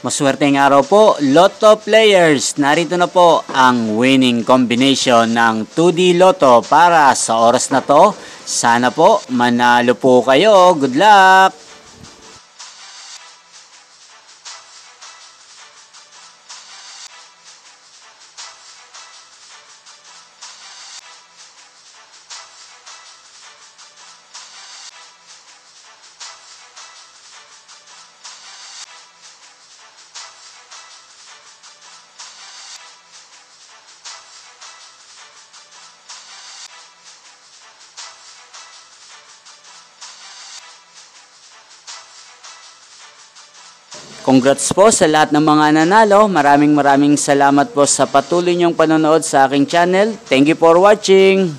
Maswerteng araw po, Lotto players. Narito na po ang winning combination ng 2D Lotto para sa oras na to. Sana po manalo po kayo. Good luck! Congrats po sa lahat ng mga nanalo. Maraming maraming salamat po sa patuloy niyong panonood sa aking channel. Thank you for watching.